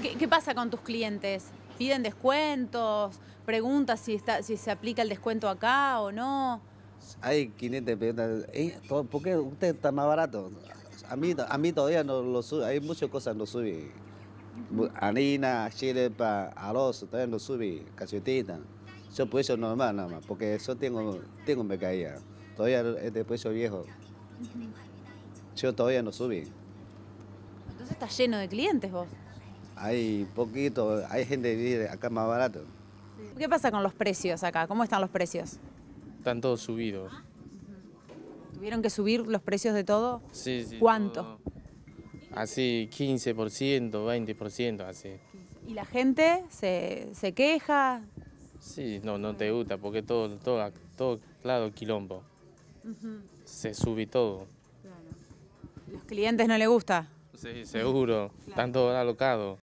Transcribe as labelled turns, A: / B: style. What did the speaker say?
A: ¿Qué, qué pasa con tus clientes? ¿Piden descuentos? ¿Preguntas si, está, si se aplica el descuento acá o no?
B: Hay clientes preguntan, "Eh, ¿todo- ¿por qué usted está más barato? A mí, a mí todavía no lo sube, hay muchas cosas no sube. Mu- Harina, chilepa, arroz, todavía no sube, cachetita. Yo precio normal nada más, porque yo tengo, tengo mercadería. Todavía es de precio viejo. Yo todavía no subí.
A: Entonces estás lleno de clientes vos.
B: Hay poquito, hay gente que vive acá más barato.
A: ¿Qué pasa con los precios acá? ¿Cómo están los precios?
C: Están todos subidos.
A: ¿Tuvieron que subir los precios de todo?
C: Sí, sí.
A: ¿Cuánto?
C: todo. Así, 15%, 20%, así.
A: ¿Y la gente se, se queja?
C: Sí, no, no te gusta porque todo, todo, todo claro, quilombo. Se sube todo.
A: ¿Los clientes no les gusta?
C: Sí, seguro. Están todos alocados.